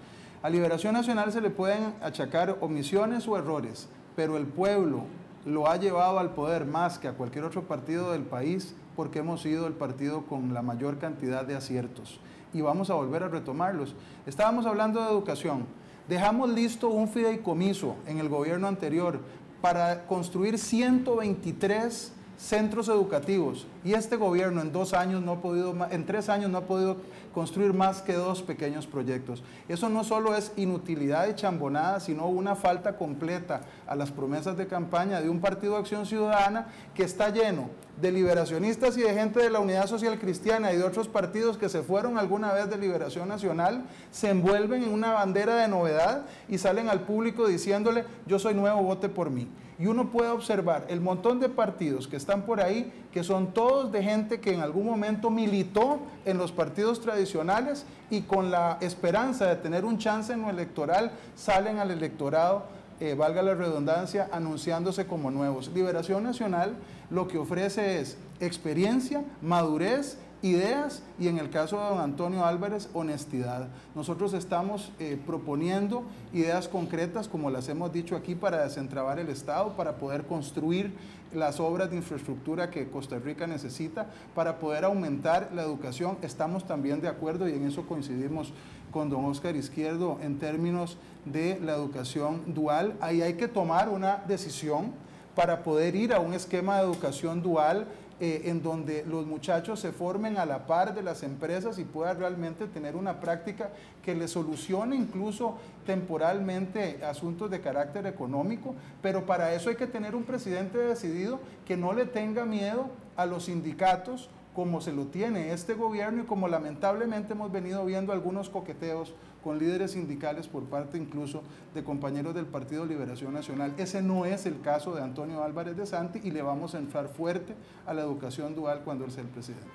A Liberación Nacional se le pueden achacar omisiones o errores, pero el pueblo lo ha llevado al poder más que a cualquier otro partido del país porque hemos sido el partido con la mayor cantidad de aciertos y vamos a volver a retomarlos. Estábamos hablando de educación. Dejamos listo un fideicomiso en el gobierno anterior para construir 123 centros educativos y este gobierno en dos años no ha podido, en tres años no ha podido construir más que dos pequeños proyectos. Eso no solo es inutilidad y chambonada, sino una falta completa a las promesas de campaña de un partido de acción ciudadana que está lleno de liberacionistas y de gente de la Unidad Social Cristiana y de otros partidos que se fueron alguna vez de Liberación Nacional, se envuelven en una bandera de novedad y salen al público diciéndole, yo soy nuevo, vote por mí. Y uno puede observar el montón de partidos que están por ahí, que son todos de gente que en algún momento militó en los partidos tradicionales y con la esperanza de tener un chance en lo electoral, salen al electorado, eh, valga la redundancia, anunciándose como nuevos. Liberación Nacional lo que ofrece es experiencia, madurez ideas y en el caso de don Antonio Álvarez, honestidad. Nosotros estamos eh, proponiendo ideas concretas, como las hemos dicho aquí, para desentrabar el Estado, para poder construir las obras de infraestructura que Costa Rica necesita, para poder aumentar la educación. Estamos también de acuerdo y en eso coincidimos con don Oscar Izquierdo en términos de la educación dual. Ahí hay que tomar una decisión para poder ir a un esquema de educación dual eh, en donde los muchachos se formen a la par de las empresas y puedan realmente tener una práctica que les solucione incluso temporalmente asuntos de carácter económico, pero para eso hay que tener un presidente decidido que no le tenga miedo a los sindicatos como se lo tiene este gobierno y como lamentablemente hemos venido viendo algunos coqueteos con líderes sindicales por parte incluso de compañeros del Partido Liberación Nacional. Ese no es el caso de Antonio Álvarez de Santi y le vamos a entrar fuerte a la educación dual cuando él sea el presidente.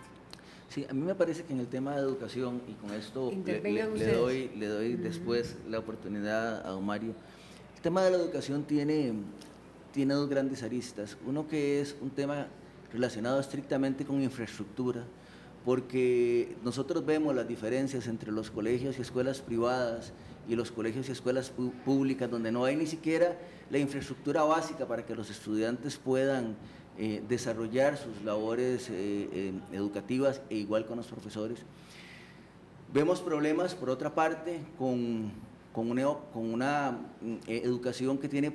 Sí, a mí me parece que en el tema de educación, y con esto le, doy, le doy después la oportunidad a don Mario, el tema de la educación tiene, tiene dos grandes aristas. Uno que es un tema relacionado estrictamente con infraestructura, porque nosotros vemos las diferencias entre los colegios y escuelas privadas y los colegios y escuelas públicas, donde no hay ni siquiera la infraestructura básica para que los estudiantes puedan eh, desarrollar sus labores eh, educativas e igual con los profesores. Vemos problemas, por otra parte, con, con una, mm, educación que tiene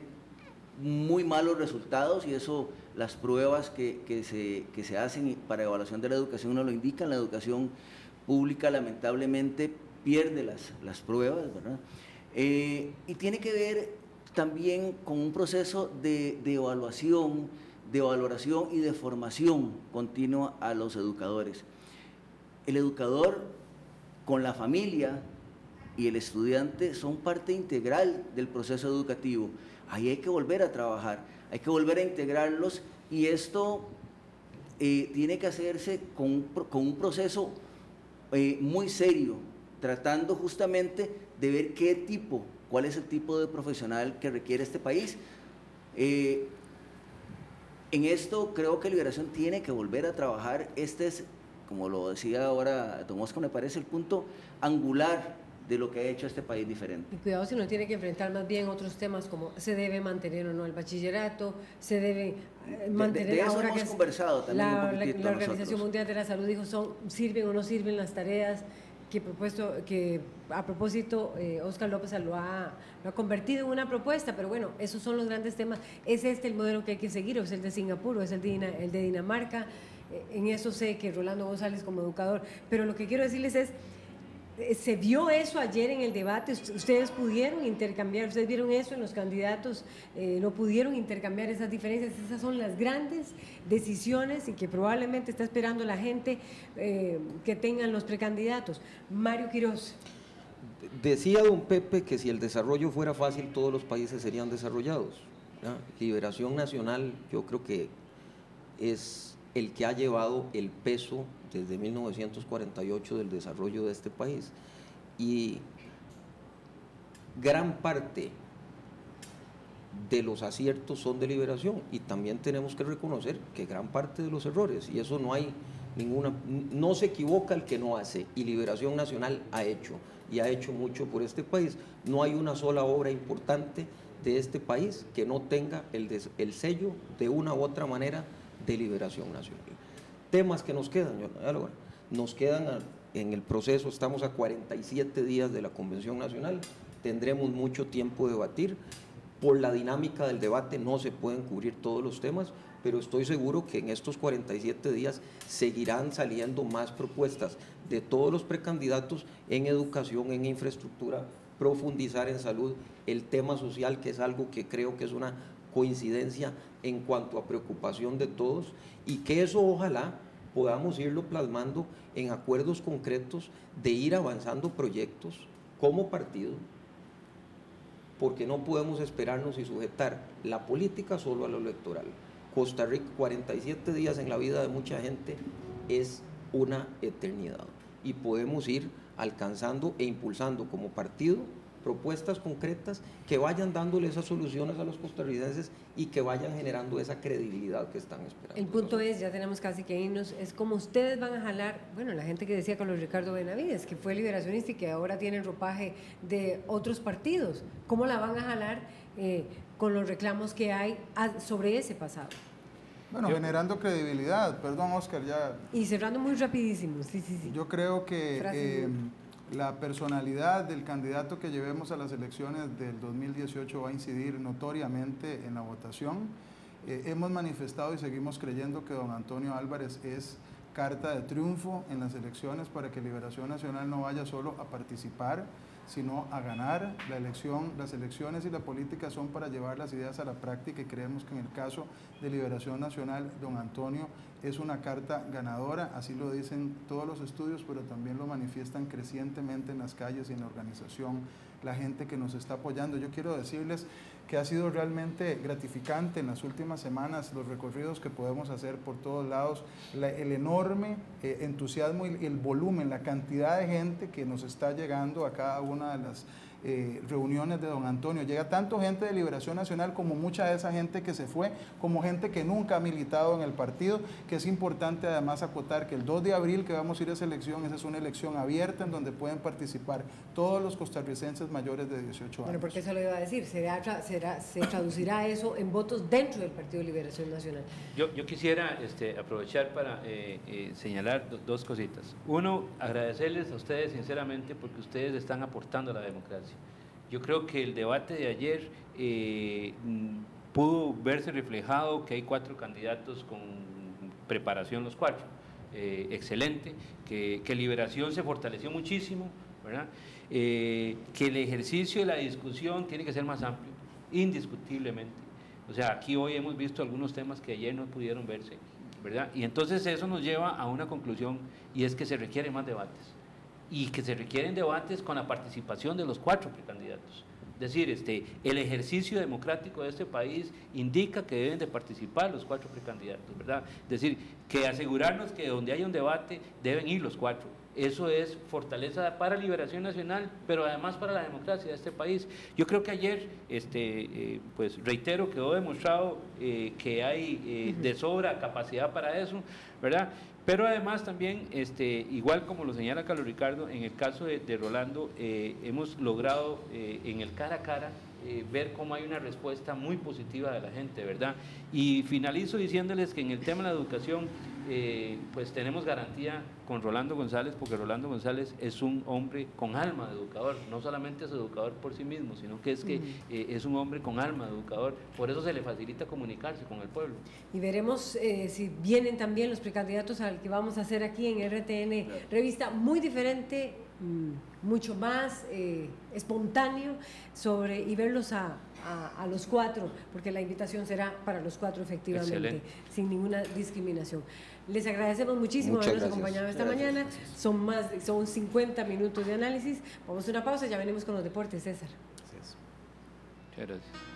muy malos resultados y eso las pruebas que, se, se, hacen para evaluación de la educación no lo indican, la educación pública lamentablemente pierde las, las pruebas, ¿verdad? Eh, y tiene que ver también con un proceso de, de, evaluación, de valoración y de formación continua a los educadores. El educador con la familia y el estudiante son parte integral del proceso educativo. Ahí hay que volver a trabajar, hay que volver a integrarlos y esto eh, tiene que hacerse con, un proceso eh, muy serio, tratando justamente de ver qué tipo, cuál es el tipo de profesional que requiere este país. Eh, En esto creo que Liberación tiene que volver a trabajar. Este es, como lo decía ahora don Oscar, me parece el punto angular de lo que ha hecho este país diferente. Y cuidado si no tiene que enfrentar más bien otros temas como se debe mantener o no el bachillerato, se debe eh, mantener de, de eso ahora hemos que conversado también la, un la- poquitito la Organización nosotros. Mundial de la Salud dijo son sirven o no sirven las tareas que propuesto que a propósito eh, Oscar López lo ha, lo ha convertido en una propuesta, pero bueno, esos son los grandes temas. ¿Es este el modelo que hay que seguir o es el de Singapur o es el de, Dina- el de Dinamarca? Eh, En eso sé que Rolando González como educador, pero lo que quiero decirles es, eh, se vio eso ayer en el debate, Ust- ustedes pudieron intercambiar, ustedes vieron eso en los candidatos, eh, no pudieron intercambiar esas diferencias, esas son las grandes decisiones y que probablemente está esperando la gente eh, que tengan los precandidatos. Mario Quiroz, Decía don Pepe que si el desarrollo fuera fácil, todos los países serían desarrollados. Liberación Nacional, yo creo que es el que ha llevado el peso desde 1948 del desarrollo de este país. Y gran parte de los aciertos son de liberación y también tenemos que reconocer que gran parte de los errores, y eso no hay ninguna, no se equivoca el que no hace, y Liberación Nacional ha hecho, y ha hecho mucho por este país. No hay una sola obra importante de este país que no tenga el, el sello de una u otra manera de Liberación Nacional. Temas que nos quedan, nos quedan en el proceso, estamos a 47 días de la Convención Nacional, tendremos mucho tiempo de debatir. Por la dinámica del debate no se pueden cubrir todos los temas, pero estoy seguro que en estos 47 días seguirán saliendo más propuestas de todos los precandidatos en educación, en infraestructura, profundizar en salud, el tema social, que es algo que creo que es una coincidencia en cuanto a preocupación de todos, y que eso ojalá podamos irlo plasmando en acuerdos concretos de ir avanzando proyectos como partido, porque no podemos esperarnos y sujetar la política solo a lo electoral. Costa Rica, 47 días en la vida de mucha gente es una eternidad y podemos ir alcanzando e impulsando como partido propuestas concretas que vayan dándole esas soluciones a los costarricenses y que vayan generando esa credibilidad que están esperando. el punto es, ya tenemos casi que irnos, es como ustedes van a jalar, bueno, la gente que decía Carlos Ricardo Benavides, que fue liberacionista y que ahora tiene el ropaje de otros partidos, ¿cómo la van a jalar eh, con los reclamos que hay a- sobre ese pasado? Bueno, generando credibilidad, perdón Oscar, ya Y cerrando muy rapidísimo, sí, sí, sí. Yo creo que Frase eh, muy- la personalidad del candidato que llevemos a las elecciones del 2018 va a incidir notoriamente en la votación. Eh, hemos manifestado y seguimos creyendo que don Antonio Álvarez es carta de triunfo en las elecciones para que Liberación Nacional no vaya solo a participar, sino a ganar la elección. Las elecciones y la política son para llevar las ideas a la práctica y creemos que en el caso de Liberación Nacional, don Antonio es una carta ganadora, así lo dicen todos los estudios, pero también lo manifiestan crecientemente en las calles y en la organización, la gente que nos está apoyando. Yo quiero decirles que ha sido realmente gratificante en las últimas semanas los recorridos que podemos hacer por todos lados, la- el enorme eh, entusiasmo y el volumen, la cantidad de gente que nos está llegando a cada una de las eh, reuniones de don Antonio. Llega tanto gente de Liberación Nacional como mucha de esa gente que se fue, como gente que nunca ha militado en el partido, que es importante además acotar que el 2 de abril que vamos a ir a esa elección, esa es una elección abierta en donde pueden participar todos los costarricenses mayores de 18 años. Bueno, porque eso lo iba a decir, será, será, se traducirá eso en votos dentro del Partido de Liberación Nacional. Yo, yo quisiera este, aprovechar para eh, eh, señalar do- dos cositas. Uno, agradecerles a ustedes sinceramente porque ustedes están aportando a la democracia. Yo creo que el debate de ayer eh, pudo verse reflejado que hay cuatro candidatos con preparación los cuatro. Eh, excelente, que, que Liberación se fortaleció muchísimo, ¿verdad? Eh, que el ejercicio de la discusión tiene que ser más amplio, indiscutiblemente. O sea, aquí hoy hemos visto algunos temas que ayer no pudieron verse, ¿verdad? Y entonces eso nos lleva a una conclusión y es que se requieren más debates y que se requieren debates con la participación de los cuatro precandidatos. Es decir, este, el ejercicio democrático de este país indica que deben de participar los cuatro precandidatos, ¿verdad? Es decir, que asegurarnos que donde haya un debate deben ir los cuatro. eso es fortaleza para Liberación Nacional, pero además para la democracia de este país. Yo creo que ayer, este, eh, pues reitero, quedó demostrado eh, que hay eh, de sobra capacidad para eso, ¿verdad? Pero además también, este, igual como lo señala Carlos Ricardo, en el caso de, de Rolando, hemos logrado en el cara a cara ver cómo hay una respuesta muy positiva de la gente, ¿verdad? Y finalizo diciéndoles que en el tema de la educación, eh, pues tenemos garantía con Rolando González, porque Rolando González es un hombre con alma de educador, no solamente es educador por sí mismo, sino que es que eh, es un hombre con alma de educador, por eso se le facilita comunicarse con el pueblo. Y veremos eh, si vienen también los precandidatos al que vamos a hacer aquí en RTN, revista muy diferente, mucho más espontáneo sobre y verlos a, a, los cuatro, porque la invitación será para los cuatro efectivamente, sin ninguna discriminación. Les agradecemos muchísimo habernos acompañado esta mañana. Son más, son 50 minutos de análisis. Vamos a una pausa, ya venimos con los deportes, César. Muchas gracias.